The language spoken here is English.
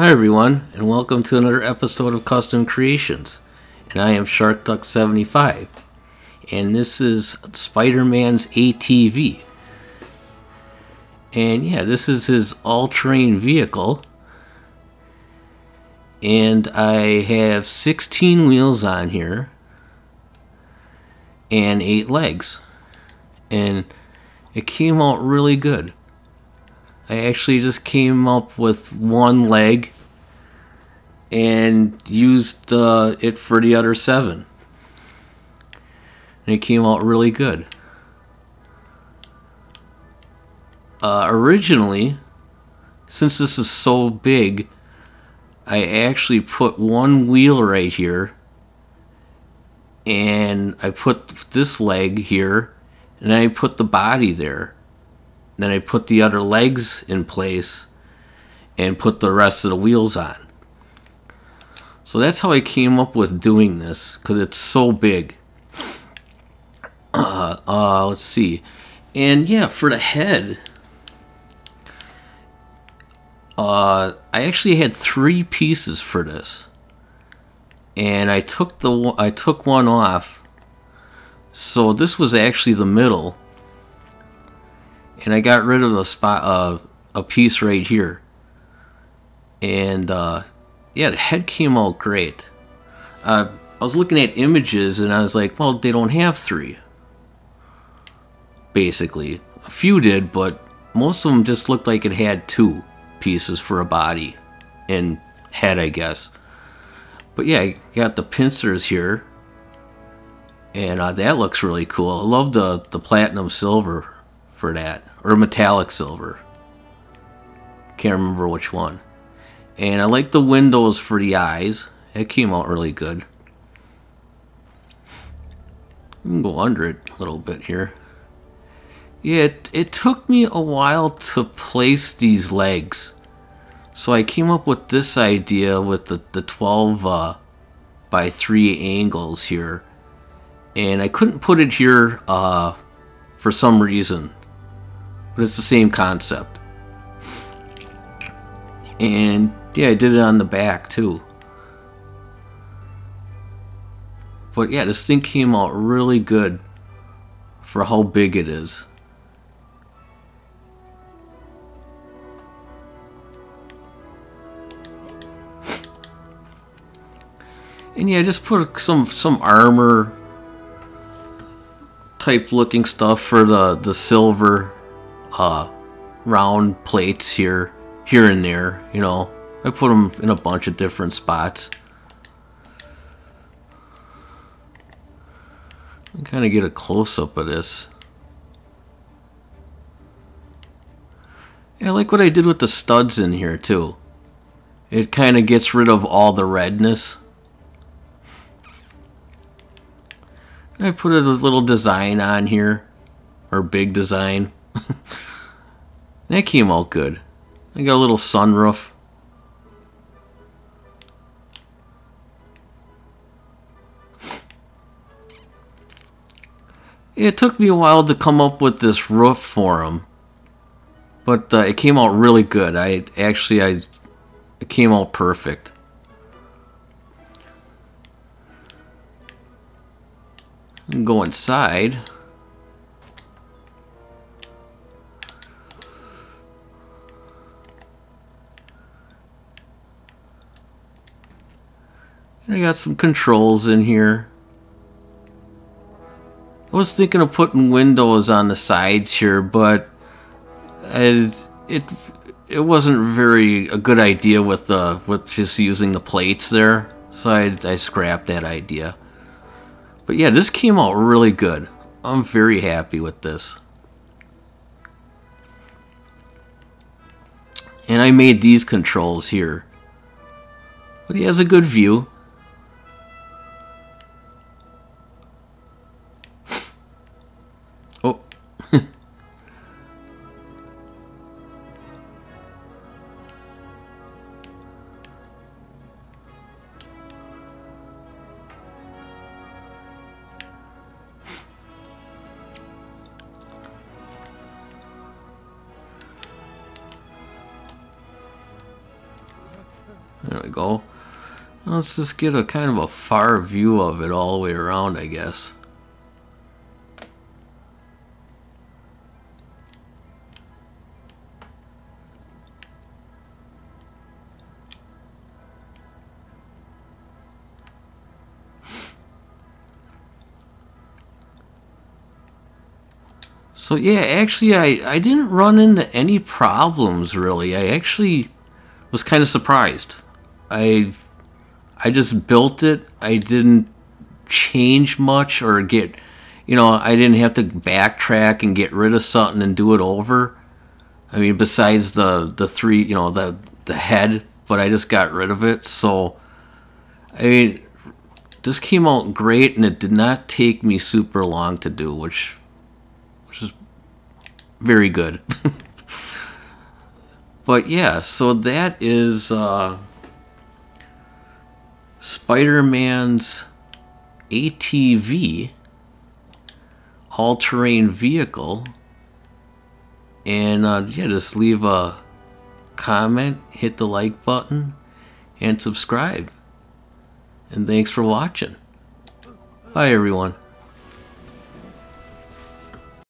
Hi everyone, and welcome to another episode of Custom Creations. And I am SharkDuck75. And this is Spider-Man's ATV. And yeah, this is his all-terrain vehicle. And I have 16 wheels on here. And 8 legs. And it came out really good. I actually just came up with one leg and used uh, it for the other seven. And it came out really good. Uh, originally, since this is so big, I actually put one wheel right here and I put this leg here and I put the body there then I put the other legs in place and put the rest of the wheels on. So that's how I came up with doing this because it's so big. Uh, uh, let's see. And yeah, for the head, uh, I actually had three pieces for this. And I took the I took one off. So this was actually the middle and I got rid of a spot uh, a piece right here. And uh, yeah the head came out great. Uh, I was looking at images and I was like well they don't have three. Basically a few did but most of them just looked like it had two pieces for a body and head I guess. But yeah I got the pincers here. And uh, that looks really cool. I love the the platinum silver for that or metallic silver. Can't remember which one. And I like the windows for the eyes. It came out really good. You can go under it a little bit here. Yeah, it, it took me a while to place these legs. So I came up with this idea with the, the 12 uh, by 3 angles here. And I couldn't put it here uh, for some reason but it's the same concept. And yeah, I did it on the back too. But yeah, this thing came out really good for how big it is. And yeah, just put some some armor type looking stuff for the the silver uh, round plates here, here and there. You know, I put them in a bunch of different spots. kind of get a close-up of this. Yeah, I like what I did with the studs in here too. It kind of gets rid of all the redness. I put a little design on here, or big design. that came out good. I got a little sunroof. It took me a while to come up with this roof for him, but uh, it came out really good. I actually, I, it came out perfect. Go inside. I got some controls in here. I was thinking of putting windows on the sides here, but it it, it wasn't very a good idea with the with just using the plates there, so I, I scrapped that idea. But yeah, this came out really good. I'm very happy with this. And I made these controls here. But he has a good view. There we go. Let's just get a kind of a far view of it all the way around, I guess. So yeah, actually I, I didn't run into any problems really. I actually was kind of surprised. I I just built it. I didn't change much or get you know, I didn't have to backtrack and get rid of something and do it over. I mean, besides the the three, you know, the the head, but I just got rid of it. So I mean, this came out great and it did not take me super long to do, which which is very good. but yeah, so that is uh, Spider Man's ATV, all terrain vehicle. And uh, yeah, just leave a comment, hit the like button, and subscribe. And thanks for watching. Bye, everyone.